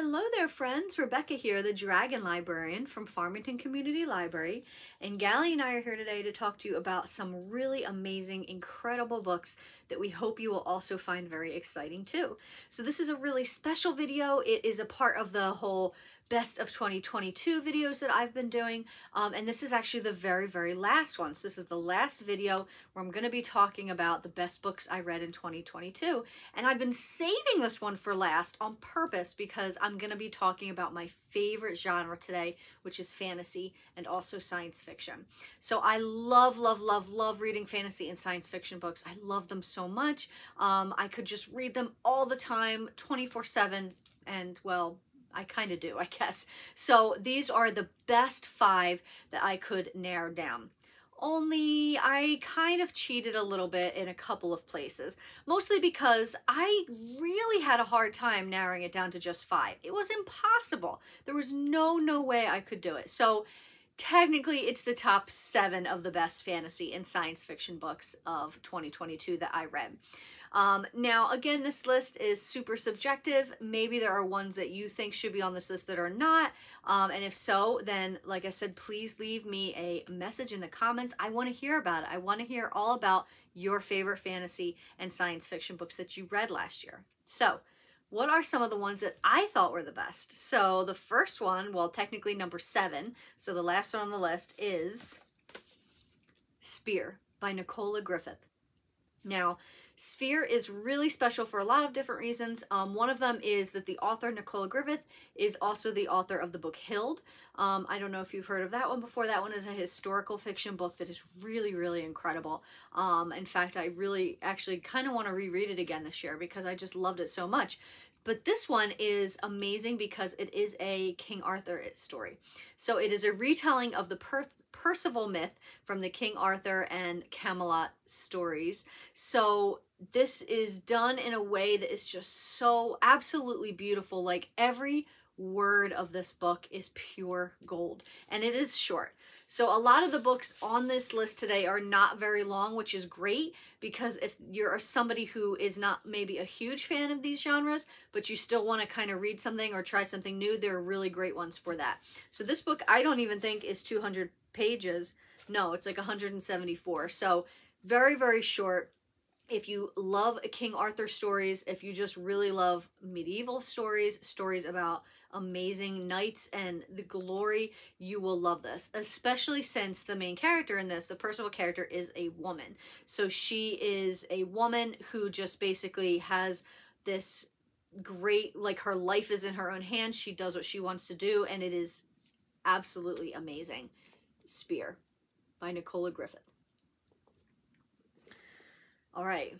Hello there, friends. Rebecca here, the Dragon Librarian from Farmington Community Library. And Gallie and I are here today to talk to you about some really amazing, incredible books that we hope you will also find very exciting too. So this is a really special video. It is a part of the whole best of 2022 videos that I've been doing. Um, and this is actually the very, very last one. So this is the last video where I'm going to be talking about the best books I read in 2022. And I've been saving this one for last on purpose because I'm going to be talking about my favorite genre today, which is fantasy and also science fiction. So I love, love, love, love reading fantasy and science fiction books. I love them so much. Um, I could just read them all the time, 24 7. And well, I kind of do, I guess. So these are the best five that I could narrow down. Only I kind of cheated a little bit in a couple of places, mostly because I really had a hard time narrowing it down to just five. It was impossible. There was no, no way I could do it. So technically it's the top seven of the best fantasy and science fiction books of 2022 that I read. Um, now, again, this list is super subjective. Maybe there are ones that you think should be on this list that are not. Um, and if so, then, like I said, please leave me a message in the comments. I want to hear about it. I want to hear all about your favorite fantasy and science fiction books that you read last year. So, what are some of the ones that I thought were the best? So, the first one, well, technically number seven, so the last one on the list is Spear by Nicola Griffith. Now, Spear is really special for a lot of different reasons. Um, one of them is that the author, Nicola Griffith, is also the author of the book Hild. Um, I don't know if you've heard of that one before. That one is a historical fiction book that is really, really incredible. Um, in fact, I really actually kind of want to reread it again this year because I just loved it so much. But this one is amazing because it is a King Arthur story. So it is a retelling of the per Percival myth from the King Arthur and Camelot stories. So this is done in a way that is just so absolutely beautiful. Like every word of this book is pure gold and it is short. So a lot of the books on this list today are not very long, which is great because if you're somebody who is not maybe a huge fan of these genres, but you still want to kind of read something or try something new, there are really great ones for that. So this book, I don't even think is 200 pages. No, it's like 174. So very, very short if you love King Arthur stories, if you just really love medieval stories, stories about amazing knights and the glory, you will love this. Especially since the main character in this, the Percival character, is a woman. So she is a woman who just basically has this great, like her life is in her own hands. She does what she wants to do, and it is absolutely amazing. Spear by Nicola Griffith. All right,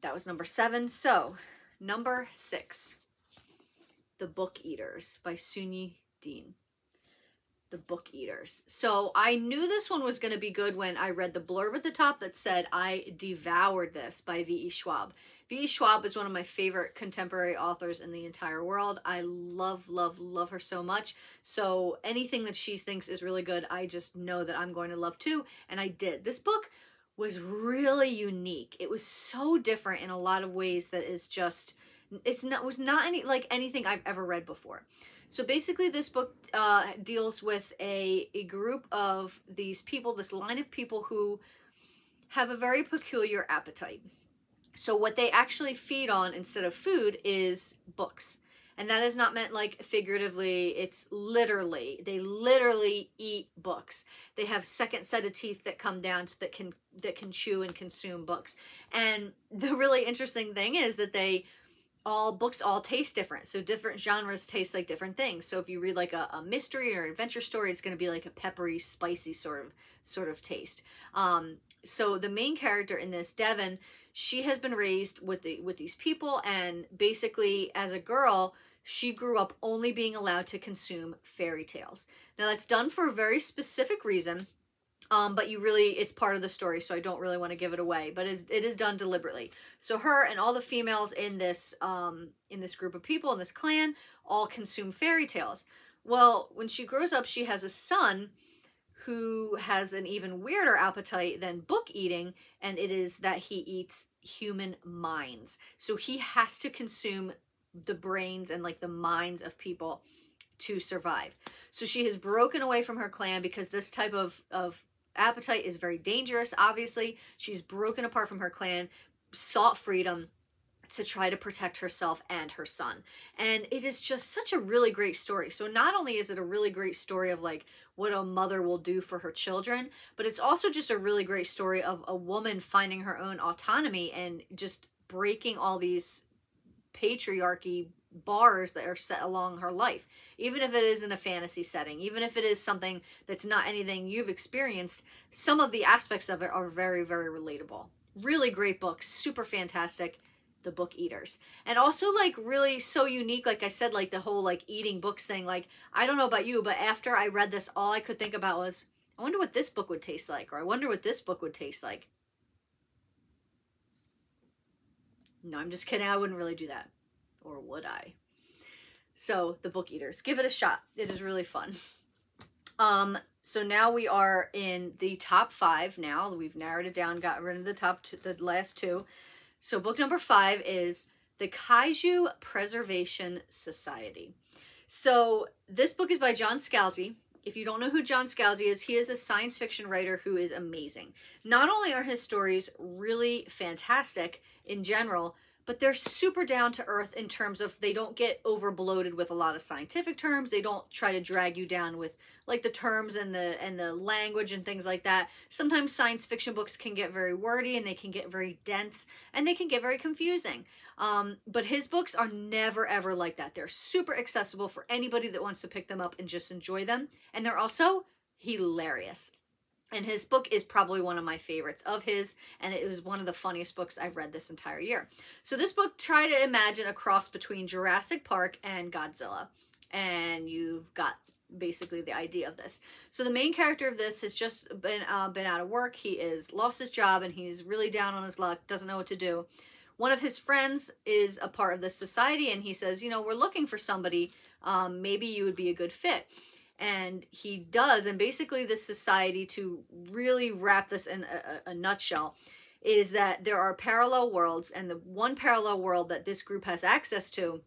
that was number seven. So, number six, The Book Eaters by Sunyi Dean. The Book Eaters. So I knew this one was going to be good when I read the blurb at the top that said, I devoured this by V.E. Schwab. V.E. Schwab is one of my favorite contemporary authors in the entire world. I love, love, love her so much. So anything that she thinks is really good, I just know that I'm going to love too. And I did. This book was really unique. It was so different in a lot of ways that is just it's not was not any like anything I've ever read before. So basically, this book uh, deals with a a group of these people, this line of people who have a very peculiar appetite. So what they actually feed on instead of food is books. And that is not meant like figuratively, it's literally, they literally eat books. They have second set of teeth that come down to, that can that can chew and consume books. And the really interesting thing is that they all books all taste different. So different genres taste like different things. So if you read like a, a mystery or adventure story, it's going to be like a peppery, spicy sort of sort of taste. Um, so the main character in this, Devon, she has been raised with the with these people, and basically as a girl, she grew up only being allowed to consume fairy tales. Now that's done for a very specific reason. Um, but you really, it's part of the story, so I don't really want to give it away. But it is done deliberately. So her and all the females in this um, in this group of people in this clan all consume fairy tales. Well, when she grows up, she has a son who has an even weirder appetite than book eating, and it is that he eats human minds. So he has to consume the brains and like the minds of people to survive. So she has broken away from her clan because this type of, of appetite is very dangerous, obviously. She's broken apart from her clan, sought freedom to try to protect herself and her son. And it is just such a really great story. So not only is it a really great story of like what a mother will do for her children, but it's also just a really great story of a woman finding her own autonomy and just breaking all these patriarchy bars that are set along her life even if it is in a fantasy setting even if it is something that's not anything you've experienced some of the aspects of it are very very relatable really great book super fantastic the book eaters. And also like really so unique like i said like the whole like eating books thing. Like i don't know about you but after i read this all i could think about was i wonder what this book would taste like or i wonder what this book would taste like. No i'm just kidding. I wouldn't really do that. Or would i? So the book eaters. Give it a shot. It is really fun. Um so now we are in the top five now. We've narrowed it down got rid of the top two the last two so book number five is The Kaiju Preservation Society. So this book is by John Scalzi. If you don't know who John Scalzi is, he is a science fiction writer who is amazing. Not only are his stories really fantastic in general, but they're super down to earth in terms of they don't get over bloated with a lot of scientific terms. They don't try to drag you down with like the terms and the and the language and things like that. Sometimes science fiction books can get very wordy and they can get very dense and they can get very confusing. Um, but his books are never ever like that. They're super accessible for anybody that wants to pick them up and just enjoy them. And they're also hilarious. And his book is probably one of my favorites of his, and it was one of the funniest books I've read this entire year. So this book, try to imagine a cross between Jurassic Park and Godzilla. And you've got basically the idea of this. So the main character of this has just been uh, been out of work. He is lost his job and he's really down on his luck, doesn't know what to do. One of his friends is a part of this society and he says, you know, we're looking for somebody. Um, maybe you would be a good fit and he does and basically this society to really wrap this in a, a, nutshell is that there are parallel worlds and the one parallel world that this group has access to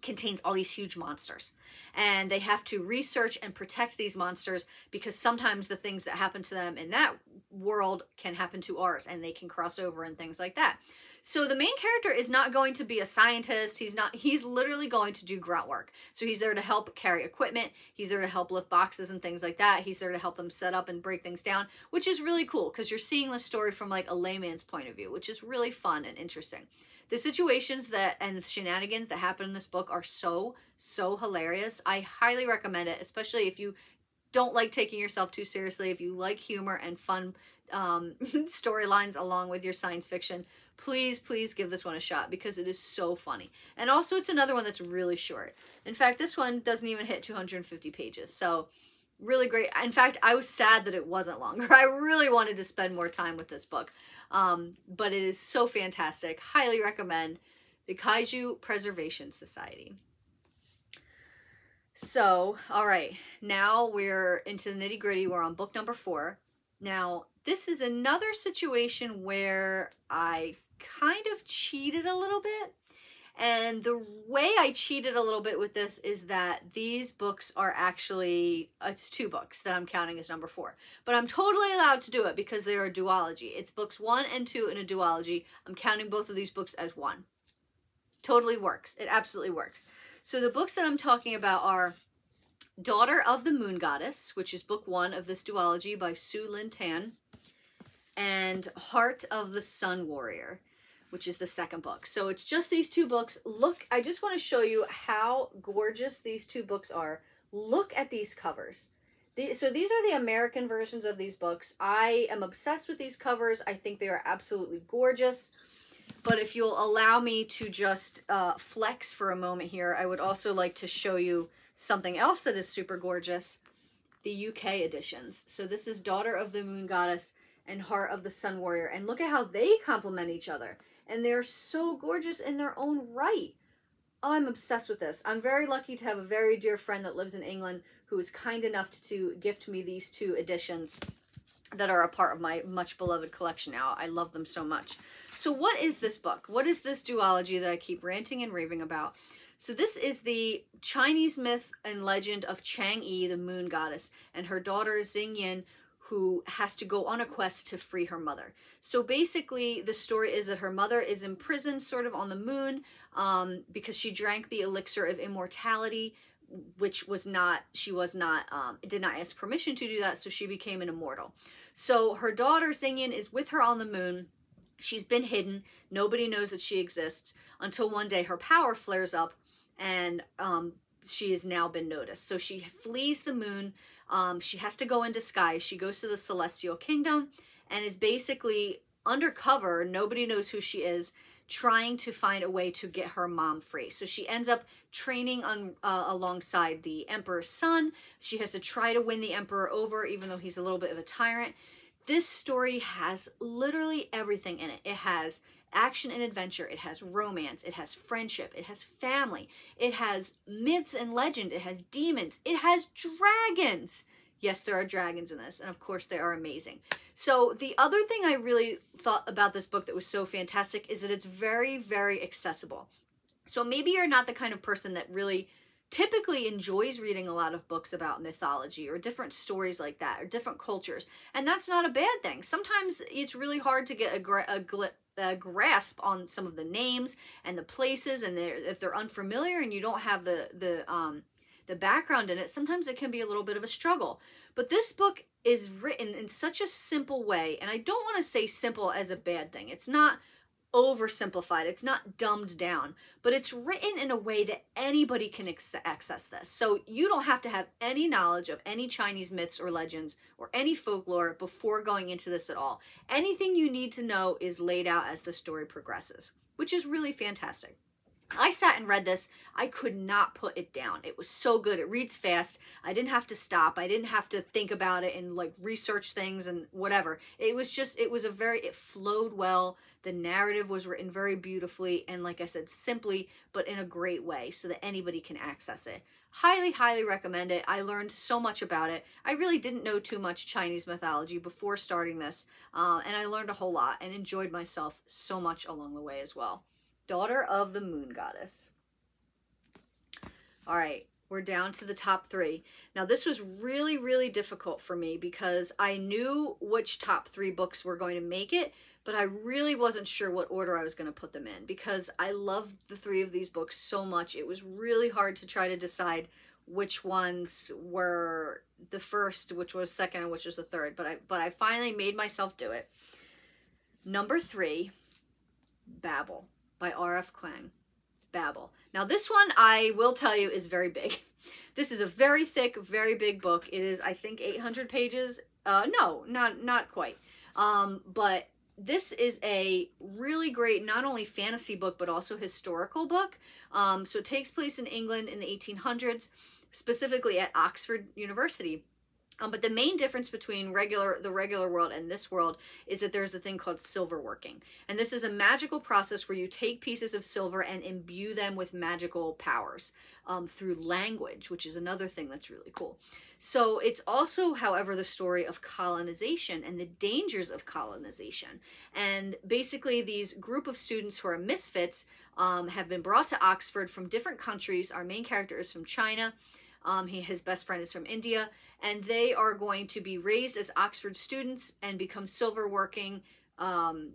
contains all these huge monsters. And they have to research and protect these monsters because sometimes the things that happen to them in that world can happen to ours and they can cross over and things like that so the main character is not going to be a scientist. He's not, he's literally going to do grunt work. So he's there to help carry equipment. He's there to help lift boxes and things like that. He's there to help them set up and break things down, which is really cool because you're seeing the story from like a layman's point of view, which is really fun and interesting. The situations that and shenanigans that happen in this book are so, so hilarious. I highly recommend it, especially if you don't like taking yourself too seriously, if you like humor and fun um, storylines along with your science fiction, please, please give this one a shot because it is so funny. And also it's another one that's really short. In fact, this one doesn't even hit 250 pages. So really great. In fact, I was sad that it wasn't longer. I really wanted to spend more time with this book. Um, but it is so fantastic. Highly recommend the Kaiju Preservation Society. So, all right, now we're into the nitty gritty. We're on book number four. Now, this is another situation where I kind of cheated a little bit. And the way I cheated a little bit with this is that these books are actually, uh, it's two books that I'm counting as number four. But I'm totally allowed to do it because they are a duology. It's books one and two in a duology. I'm counting both of these books as one. Totally works. It absolutely works. So the books that I'm talking about are Daughter of the Moon Goddess, which is book one of this duology by Sue Lynn Tan, and Heart of the Sun Warrior which is the second book. So it's just these two books. Look, I just want to show you how gorgeous these two books are. Look at these covers. The, so these are the American versions of these books. I am obsessed with these covers. I think they are absolutely gorgeous. But if you'll allow me to just uh, flex for a moment here, I would also like to show you something else that is super gorgeous. The UK editions. So this is Daughter of the Moon Goddess and Heart of the Sun Warrior. And look at how they complement each other and they're so gorgeous in their own right. Oh, I'm obsessed with this. I'm very lucky to have a very dear friend that lives in England who is kind enough to gift me these two editions that are a part of my much beloved collection now. I love them so much. So what is this book? What is this duology that I keep ranting and raving about? So this is the Chinese myth and legend of Chang'e, the moon goddess, and her daughter Xingyin, who has to go on a quest to free her mother. So basically, the story is that her mother is imprisoned sort of on the moon um, because she drank the elixir of immortality, which was not, she was not, um, did not ask permission to do that, so she became an immortal. So her daughter Xingyin is with her on the moon. She's been hidden. Nobody knows that she exists until one day her power flares up and um, she has now been noticed. So she flees the moon. Um, she has to go in disguise. She goes to the celestial kingdom and is basically undercover. Nobody knows who she is trying to find a way to get her mom free. So she ends up training on uh, alongside the emperor's son. She has to try to win the emperor over even though he's a little bit of a tyrant. This story has literally everything in it. It has action and adventure. It has romance. It has friendship. It has family. It has myths and legend. It has demons. It has dragons. Yes, there are dragons in this, and of course they are amazing. So the other thing I really thought about this book that was so fantastic is that it's very, very accessible. So maybe you're not the kind of person that really typically enjoys reading a lot of books about mythology or different stories like that or different cultures. And that's not a bad thing. Sometimes it's really hard to get a, gra a, a grasp on some of the names and the places and they're, if they're unfamiliar and you don't have the, the, um, the background in it, sometimes it can be a little bit of a struggle. But this book is written in such a simple way, and I don't want to say simple as a bad thing. It's not oversimplified. It's not dumbed down, but it's written in a way that anybody can access this. So you don't have to have any knowledge of any Chinese myths or legends or any folklore before going into this at all. Anything you need to know is laid out as the story progresses, which is really fantastic. I sat and read this. I could not put it down. It was so good. It reads fast. I didn't have to stop. I didn't have to think about it and like research things and whatever. It was just, it was a very, it flowed well. The narrative was written very beautifully and like I said, simply, but in a great way so that anybody can access it. Highly, highly recommend it. I learned so much about it. I really didn't know too much Chinese mythology before starting this, uh, and I learned a whole lot and enjoyed myself so much along the way as well. Daughter of the Moon Goddess. All right, we're down to the top three. Now, this was really, really difficult for me because I knew which top three books were going to make it, but I really wasn't sure what order I was going to put them in because I love the three of these books so much. It was really hard to try to decide which ones were the first, which was second, and which was the third. But I, but I finally made myself do it. Number three, Babel by R.F. Kuang, Babel. Now this one, I will tell you, is very big. This is a very thick, very big book. It is, I think, 800 pages. Uh, no, not, not quite. Um, but this is a really great, not only fantasy book, but also historical book. Um, so it takes place in England in the 1800s, specifically at Oxford University. Um, but the main difference between regular the regular world and this world is that there's a thing called silver working. And this is a magical process where you take pieces of silver and imbue them with magical powers um, through language, which is another thing that's really cool. So it's also, however, the story of colonization and the dangers of colonization. And basically, these group of students who are misfits um, have been brought to Oxford from different countries. Our main character is from China. Um, he, his best friend is from India, and they are going to be raised as Oxford students and become silver working. Um,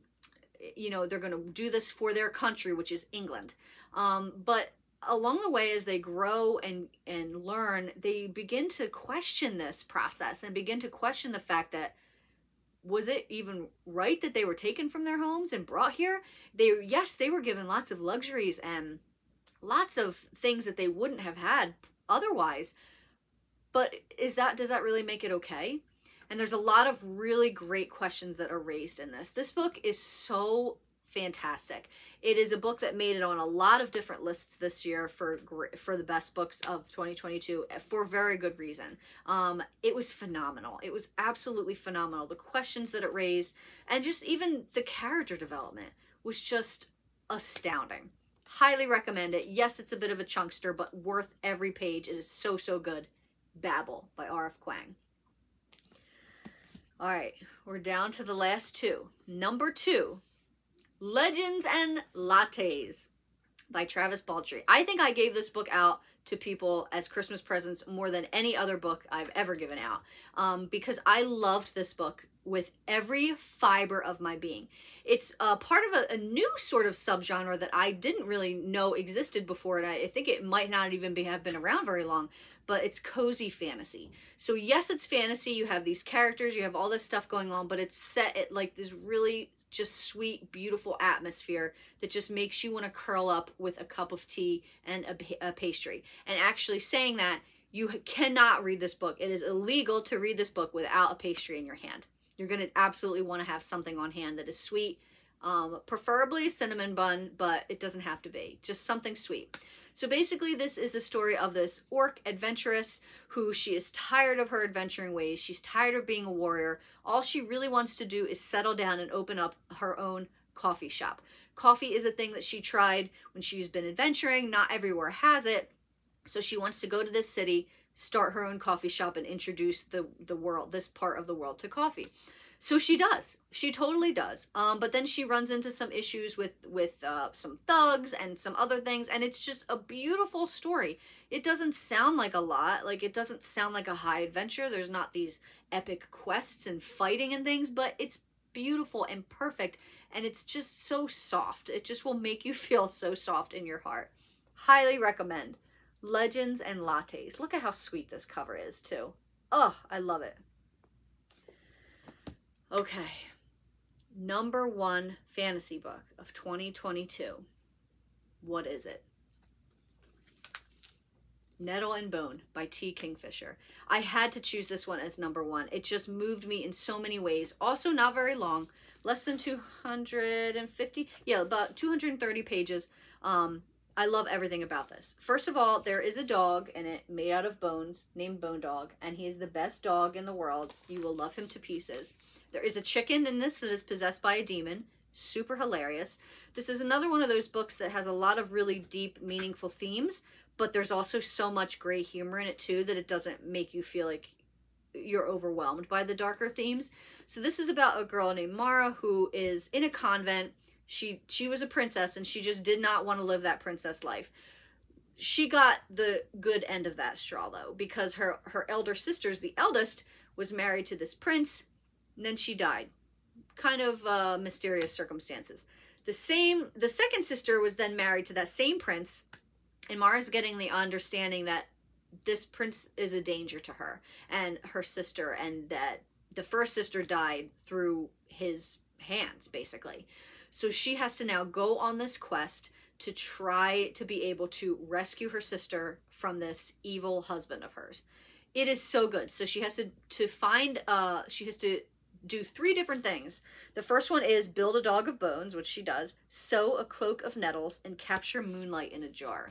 you know, they're going to do this for their country, which is England. Um, but along the way, as they grow and and learn, they begin to question this process and begin to question the fact that was it even right that they were taken from their homes and brought here? They yes, they were given lots of luxuries and lots of things that they wouldn't have had otherwise. But is that does that really make it okay? And there's a lot of really great questions that are raised in this. This book is so fantastic. It is a book that made it on a lot of different lists this year for for the best books of 2022 for very good reason. Um, it was phenomenal. It was absolutely phenomenal. The questions that it raised and just even the character development was just astounding. Highly recommend it. Yes, it's a bit of a chunkster, but worth every page. It is so, so good. Babel by R.F. Kuang. All right, we're down to the last two. Number two, Legends and Lattes by Travis Baldree. I think I gave this book out to people as Christmas presents more than any other book I've ever given out um, because I loved this book with every fiber of my being. It's uh, part of a, a, new sort of subgenre that I didn't really know existed before, and I, I think it might not even be, have been around very long. But it's cozy fantasy. So yes, it's fantasy. You have these characters, you have all this stuff going on, but it's set at like this really just sweet, beautiful atmosphere that just makes you want to curl up with a cup of tea and a, a pastry. And actually saying that, you cannot read this book. It is illegal to read this book without a pastry in your hand. You're going to absolutely want to have something on hand that is sweet, um, preferably cinnamon bun, but it doesn't have to be. Just something sweet. So basically, this is the story of this orc adventuress who she is tired of her adventuring ways. She's tired of being a warrior. All she really wants to do is settle down and open up her own coffee shop. Coffee is a thing that she tried when she's been adventuring. Not everywhere has it. So she wants to go to this city, start her own coffee shop and introduce the the world this part of the world to coffee so she does. She totally does. Um, but then she runs into some issues with with uh, some thugs and some other things and it's just a beautiful story. It doesn't sound like a lot. Like it doesn't sound like a high adventure. There's not these epic quests and fighting and things but it's beautiful and perfect and it's just so soft. It just will make you feel so soft in your heart. Highly recommend. Legends and Lattes. Look at how sweet this cover is, too. Oh, I love it. Okay. Number one fantasy book of 2022. What is it? Nettle and Bone by T. Kingfisher. I had to choose this one as number one. It just moved me in so many ways. Also, not very long, less than 250, yeah, about 230 pages. Um, I love everything about this. First of all, there is a dog in it made out of bones named Bone Dog, and he is the best dog in the world. You will love him to pieces. There is a chicken in this that is possessed by a demon. Super hilarious. This is another one of those books that has a lot of really deep, meaningful themes, but there's also so much gray humor in it too that it doesn't make you feel like you're overwhelmed by the darker themes. So this is about a girl named Marra who is in a convent she she was a princess and she just did not want to live that princess life. She got the good end of that straw though because her her elder sisters, the eldest, was married to this prince, and then she died. Kind of uh, mysterious circumstances. The same the second sister was then married to that same prince, and Marra's getting the understanding that this prince is a danger to her and her sister and that the first sister died through his hands basically so she has to now go on this quest to try to be able to rescue her sister from this evil husband of hers. It is so good. So she has to to find uh she has to do three different things. The first one is build a dog of bones, which she does, sew a cloak of nettles, and capture moonlight in a jar.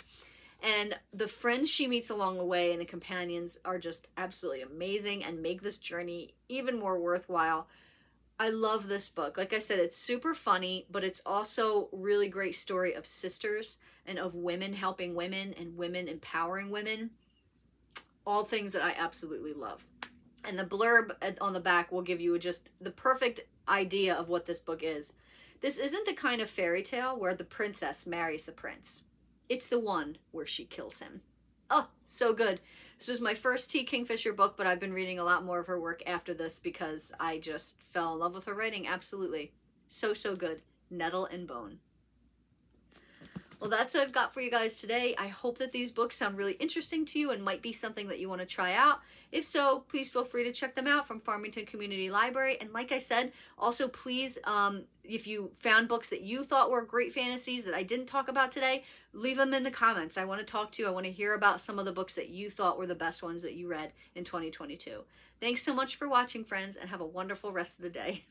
And the friends she meets along the way and the companions are just absolutely amazing and make this journey even more worthwhile I love this book. Like I said, it's super funny, but it's also really great story of sisters and of women helping women and women empowering women. All things that I absolutely love. And the blurb on the back will give you just the perfect idea of what this book is. This isn't the kind of fairy tale where the princess marries the prince. It's the one where she kills him. Oh, so good. This was my first T. Kingfisher book, but I've been reading a lot more of her work after this because I just fell in love with her writing. Absolutely. So, so good. Nettle and Bone. Well, that's what I've got for you guys today. I hope that these books sound really interesting to you and might be something that you want to try out. If so, please feel free to check them out from Farmington Community Library. And like I said, also please, um, if you found books that you thought were great fantasies that I didn't talk about today, leave them in the comments. I want to talk to you. I want to hear about some of the books that you thought were the best ones that you read in 2022. Thanks so much for watching, friends, and have a wonderful rest of the day.